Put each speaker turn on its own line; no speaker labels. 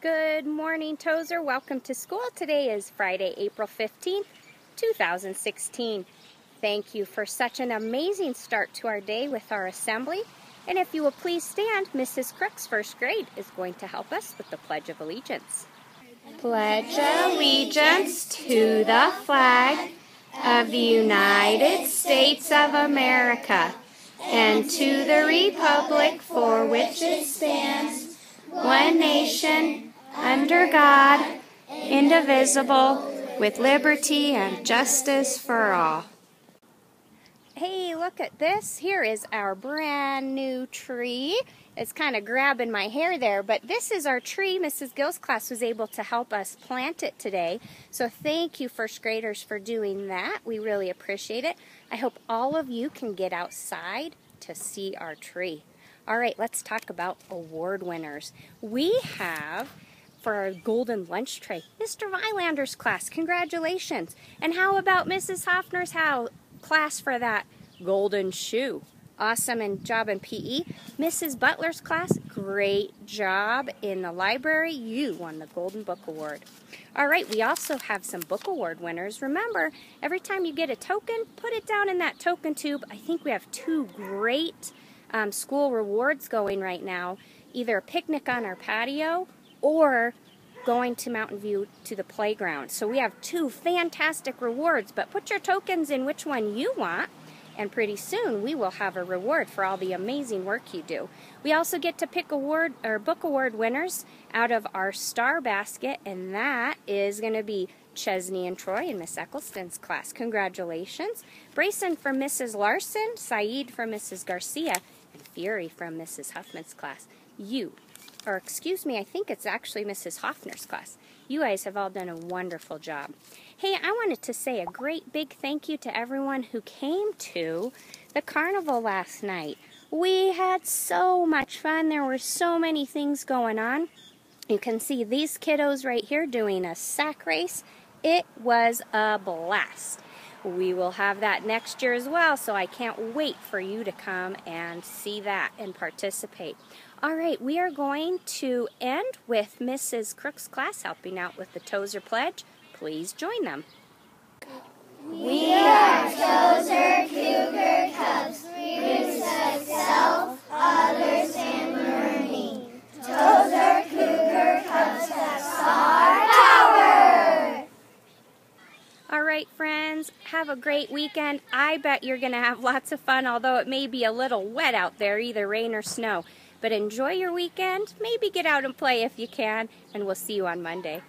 Good morning, Tozer. Welcome to school. Today is Friday, April 15th, 2016. Thank you for such an amazing start to our day with our assembly. And if you will please stand, Mrs. Crooks, first grade, is going to help us with the Pledge of Allegiance. Pledge allegiance to the flag of the United States of America and to the republic for which it stands, one nation, under God, indivisible, with liberty and justice for all. Hey, look at this. Here is our brand new tree. It's kind of grabbing my hair there, but this is our tree. Mrs. Gill's class was able to help us plant it today. So thank you, first graders, for doing that. We really appreciate it. I hope all of you can get outside to see our tree. All right, let's talk about award winners. We have for our golden lunch tray. Mr. Vilander's class, congratulations. And how about Mrs. Hoffner's how class for that golden shoe? Awesome and job in PE. Mrs. Butler's class, great job in the library. You won the Golden Book Award. All right, we also have some book award winners. Remember, every time you get a token, put it down in that token tube. I think we have two great um, school rewards going right now. Either a picnic on our patio or going to Mountain View to the playground. So we have two fantastic rewards, but put your tokens in which one you want, and pretty soon we will have a reward for all the amazing work you do. We also get to pick award or book award winners out of our star basket, and that is going to be Chesney and Troy in Miss Eccleston's class. Congratulations. Brayson from Mrs. Larson, Saeed from Mrs. Garcia, and Fury from Mrs. Huffman's class. You or excuse me, I think it's actually Mrs. Hoffner's class. You guys have all done a wonderful job. Hey, I wanted to say a great big thank you to everyone who came to the carnival last night. We had so much fun. There were so many things going on. You can see these kiddos right here doing a sack race. It was a blast. We will have that next year as well, so I can't wait for you to come and see that and participate. All right, we are going to end with Mrs. Crook's class helping out with the Tozer Pledge. Please join them.
We are Tozer Cougar Cubs. We respect self, others, and learning. Tozer Cougar Cubs have star power.
All right, friends, have a great weekend. I bet you're going to have lots of fun, although it may be a little wet out there, either rain or snow. But enjoy your weekend. Maybe get out and play if you can, and we'll see you on Monday.